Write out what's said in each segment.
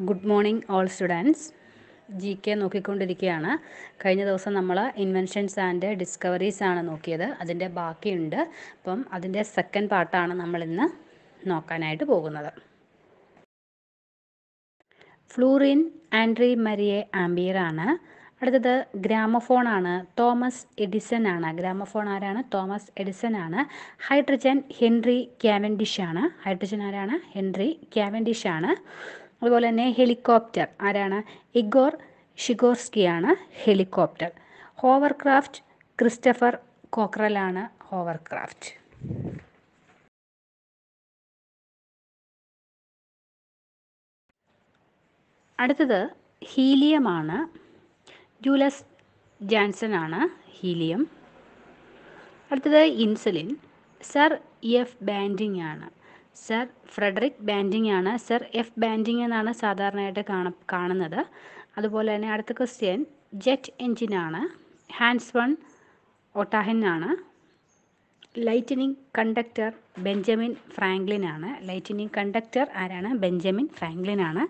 Good morning all students. G K നോക്കിക്കൊണ്ടിരിക്കുകയാണ്. കഴിഞ്ഞ ദിവസം നമ്മൾ ഇൻവെൻഷൻസ് ആൻഡ് ഡിസ്കവറീസ് ആണ് നോക്കിയത്. അതിന്റെ ബാക്കിയുണ്ട്. അപ്പം അതിന്റെ സെക്കൻഡ് പാർട്ടാണ് നമ്മൾ ഇന്ന് നോക്കാനായിട്ട് പോകുന്നത്. ഫ്ലൂറിൻ ആൻഡ്രി മരിയെ ആംബിയറാണ് അടുത്തത് ഗ്രാമഫോൺ ആണ്. തോമസ് എഡിസൺ ആണ്. ഗ്രാമഫോൺ ആരാണ്? തോമസ് എഡിസൺ ആണ്. ഹൈഡ്രജൻ ഹെൻറി ക്യാവൻഡിഷ് ആണ്. ഹൈഡ്രജൻ ആരാണ്? ഹെൻറി ക്യാവൻഡിഷ് ആണ്. അതുപോലെ തന്നെ ഹെലികോപ്റ്റർ. ആരാണ്? ഇഗോർ ഷിഗോർസ്കിയാണ് ഹെലികോപ്റ്റർ. ഹോവർക്രാഫ്റ്റ് ക്രിസ്റ്റഫർ കോക്രലാണ് ഹോവർക്രാഫ്റ്റ്. അടുത്തത് ഹീലിയമാണ്. ജൂലസ് ജാൻസൺ ആണ് ഹീലിയം. അടുത്തത് ഇൻസുലിൻ. സർ എഫ് ബാൻഡിങ് ആണ് സർ ഫ്രെഡറിക് ബാൻഡിങ് ആണ് സർ എഫ് ബാൻഡിങ് എന്നാണ് സാധാരണയായിട്ട് കാണ കാണുന്നത്. അതുപോലെ തന്നെ അടുത്ത ക്വസ്റ്റ്യൻ ജെറ്റ് ആണ് ഹാൻസ് വൺ ഒട്ടാഹൻ ആണ് ലൈറ്റനിങ് കണ്ടക്ടർ ബെഞ്ചമിൻ ഫ്രാങ്ക്ലിൻ ആണ് ലൈറ്റനിങ് കണ്ടക്ടർ ആരാണ്? ബെഞ്ചമിൻ ഫ്രാങ്ക്ലിൻ ആണ്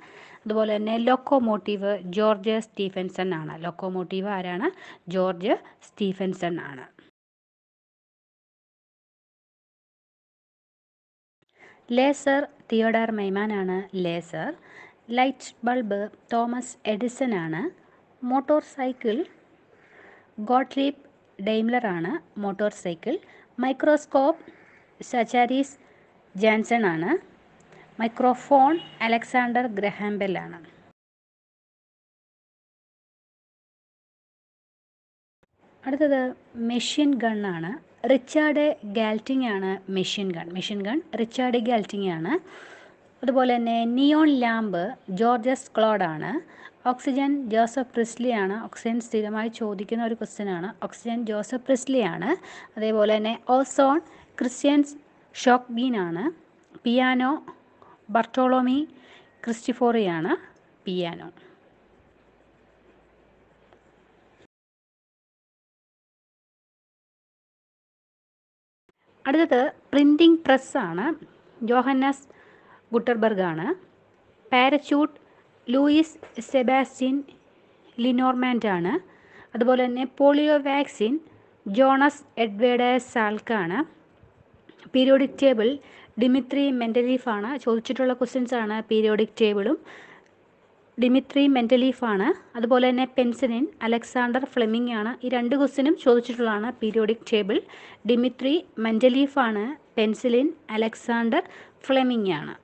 അതുപോലെ തന്നെ ലോക്കോമോട്ടീവ് ജോർജ് സ്റ്റീഫൻസൺ ആണ്. ലോക്കോമോട്ടീവ് ആരാണ്? ജോർജ് സ്റ്റീഫൻസൺ ആണ്. ലേസർ തിയോഡാർ മൈമാനാണ് ആണ് laser. Light bulb Thomas Edison ആണ് മോട്ടോർ സൈക്കിൾ ഗോട്ട്ലീപ് ഡെയ്മ്ലർ ആണ് motor cycle. Microscope Zacharias Janssen ആണ് മൈക്രോഫോൺ അലക്സാണ്ടർ ഗ്രഹാംബെൽ ആണ് അടുത്തത് മെഷീൻ ഗണ്ണാണ്. റിച്ചാർഡ് ഗാൽറ്റിംഗ് ആണ് machine gun. Machine gun Richard Gatling ആണ് അതുപോലെ തന്നെ നിയോൺ ലാമ്പ് ജോർജസ് ക്ലോഡ് ആണ് ഓക്സിജൻ ജോസഫ് പ്രിസ്ലി ആണ് ഓക്സിജൻ സ്ഥിരമായി ചോദിക്കുന്ന ഒരു ക്വസ്റ്റ്യൻ ആണ് ഓക്സിജൻ ജോസഫ് പ്രിസ്ലി ആണ് അതേപോലെ തന്നെ ഓസോൺ ക്രിസ്ത്യൻസ് ഷോക്ക് ബീൻ ആണ് പിയാനോ ബർട്ടോളോമി ക്രിസ്റ്റിഫോറിയാണ് പിയാനോ. അടുത്തത് പ്രിന്റിംഗ് പ്രസ്സാണ് ജോഹന്നസ് ഗുട്ടർബർഗ് ആണ് പാരച്യൂട്ട് ലൂയിസ് സെബാസ്റ്റ്യൻ ആണ് അതുപോലെ തന്നെ പോളിയോ വാക്സിൻ ജോണസ് എഡ്വേഡ് സാൽക്കാണ്. പീരിയോഡിക് ടേബിൾ ഡിമിത്രി മെൻഡലീഫാണ്. ചോദിച്ചിട്ടുള്ള ക്വസ്റ്റ്യൻസ് ആണ് പീരിയോഡിക് ടേബിളും. ഡിമിത്രി മെന്റലീഫ് ആണ് അതുപോലെ തന്നെ പെൻസിലിൻ അലക്സാണ്ടർ ഫ്ലെമിംഗ് ആണ് ഈ രണ്ട് ക്വസ്റ്റിനും ചോദിച്ചിട്ടുള്ളതാണ് പീരിയോഡിക് ടേബിൾ. ഡിമിത്രി മെന്റലീഫ് ആണ് പെൻസിലിൻ അലക്സാണ്ടർ ഫ്ലെമിംഗ് ആണ്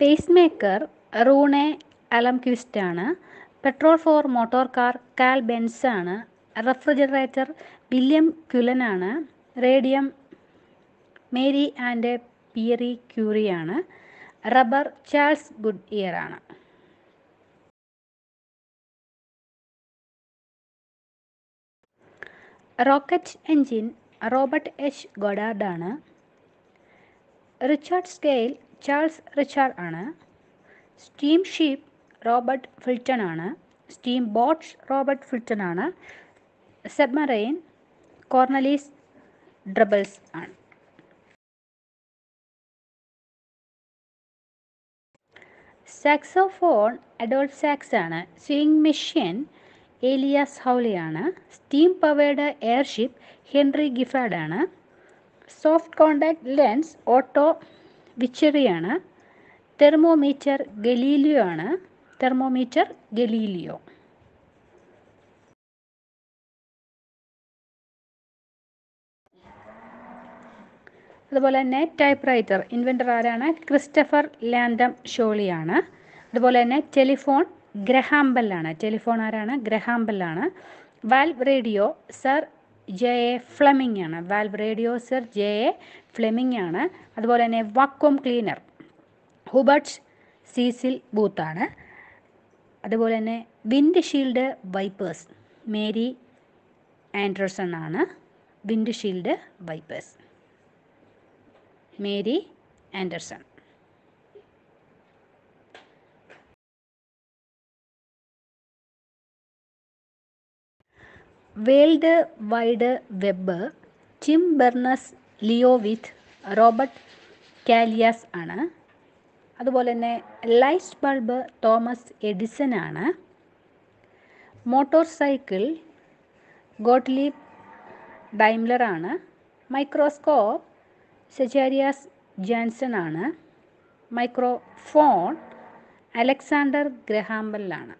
പേസ് മേക്കർ റൂണെ ആണ് petrol for motor car Karl ആണ് റെഫ്രിജറേറ്റർ വില്യം ആണ് റേഡിയം മേരി ആൻഡ് പിയറി ക്യൂറിയാണ്. റബ്ബർ ചാൾസ് ഗുഡ് ഇയർ ആണ് rocket engine Robert H Goddard ആണ് റിച്ചാർഡ് സ്കെയിൽ ചാൾസ് റിച്ചാർഡ് ആണ്. സ്റ്റീം ഷീപ്പ് റോബർട്ട് ഫിൽട്ടൺ ആണ്. Steam boats Robert Fulton ആണ്. Submarine കോർണലീസ് ഡ്രബിൾസ് ആണ്. Saxophone Adolphe Sax ആണ്. Sewing machine Elias ഹൗലിയാണ് steam powered airship Henry ഗിഫാഡാണ് soft contact lens Otto വിച്ചറിയാണ് thermometer Galileo ആണ്. തെർമോമീറ്റർ ഗലീലിയോ അതുപോലെ തന്നെ ടൈപ്പ് റൈറ്റർ ഇൻവെന്റർ ആരാണ്? ക്രിസ്റ്റഫർ ലാൻഡം ഷോളിയാണ് അതുപോലെ തന്നെ ടെലിഫോൺ ഗ്രഹാംബല്ലാണ് ടെലിഫോൺ ആരാണ്? ഗ്രഹാംബല്ലാണ് valve radio sir J A Fleming ആണ്. Valve radio sir J A Fleming ആണ്. അതുപോലെ തന്നെ വാക്വം ക്ലീനർ ഹുബർട്ട് സീസിൽ ബൂത്താണ് അതുപോലെ തന്നെ windshield wipers Mary Anderson ആണ്. Windshield wipers Mary Anderson. World Wide Web Tim Berners Lee with Robert Cailliau ആണ്. അതുപോലെ തന്നെ ലൈറ്റ് ബൾബ് തോമസ് എഡിസൺ ആണ്. മോട്ടോർ സൈക്കിൾ ഗോട്ട്ലീബ് ഡൈംലർ ആണ്. മൈക്രോസ്കോപ്പ് സെജാരിയാസ് ജാൻസൺ ആണ് മൈക്രോഫോൺ അലക്സാണ്ടർ ഗ്രഹാംബലാണ്